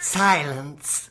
Silence.